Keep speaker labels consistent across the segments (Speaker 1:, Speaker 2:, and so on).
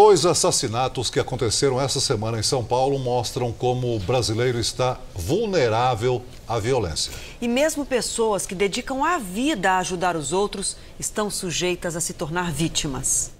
Speaker 1: Dois assassinatos que aconteceram essa semana em São Paulo mostram como o brasileiro está vulnerável à violência.
Speaker 2: E mesmo pessoas que dedicam a vida a ajudar os outros estão sujeitas a se tornar vítimas.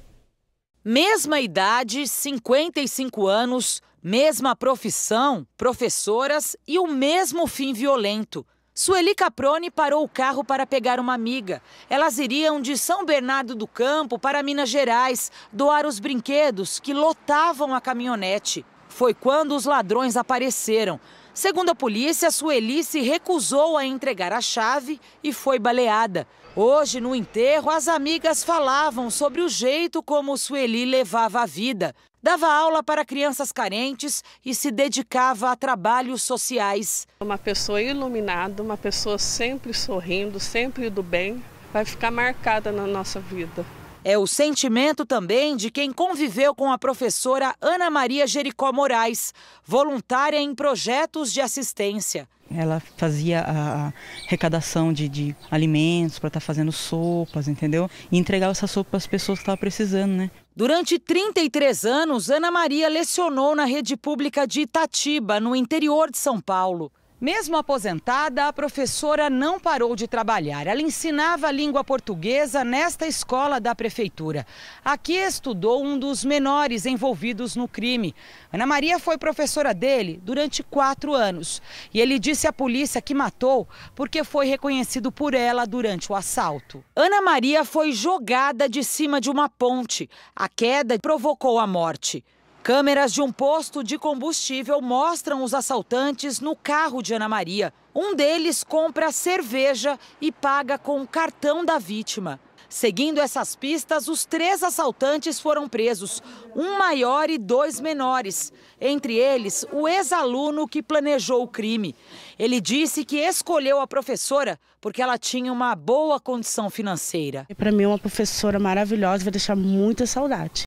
Speaker 3: Mesma idade, 55 anos, mesma profissão, professoras e o mesmo fim violento. Sueli Caprone parou o carro para pegar uma amiga. Elas iriam de São Bernardo do Campo para Minas Gerais doar os brinquedos que lotavam a caminhonete. Foi quando os ladrões apareceram. Segundo a polícia, Sueli se recusou a entregar a chave e foi baleada. Hoje, no enterro, as amigas falavam sobre o jeito como Sueli levava a vida. Dava aula para crianças carentes e se dedicava a trabalhos sociais.
Speaker 4: Uma pessoa iluminada, uma pessoa sempre sorrindo, sempre do bem, vai ficar marcada na nossa vida.
Speaker 3: É o sentimento também de quem conviveu com a professora Ana Maria Jericó Moraes, voluntária em projetos de assistência.
Speaker 5: Ela fazia a arrecadação de, de alimentos para estar tá fazendo sopas, entendeu? E entregava essa sopa para as pessoas que estavam precisando, né?
Speaker 3: Durante 33 anos, Ana Maria lecionou na rede pública de Itatiba, no interior de São Paulo. Mesmo aposentada, a professora não parou de trabalhar. Ela ensinava a língua portuguesa nesta escola da prefeitura. Aqui estudou um dos menores envolvidos no crime. Ana Maria foi professora dele durante quatro anos. E ele disse à polícia que matou porque foi reconhecido por ela durante o assalto. Ana Maria foi jogada de cima de uma ponte. A queda provocou a morte. Câmeras de um posto de combustível mostram os assaltantes no carro de Ana Maria. Um deles compra cerveja e paga com o cartão da vítima. Seguindo essas pistas, os três assaltantes foram presos, um maior e dois menores. Entre eles, o ex-aluno que planejou o crime. Ele disse que escolheu a professora porque ela tinha uma boa condição financeira.
Speaker 6: Para mim, é uma professora maravilhosa, vai deixar muita saudade.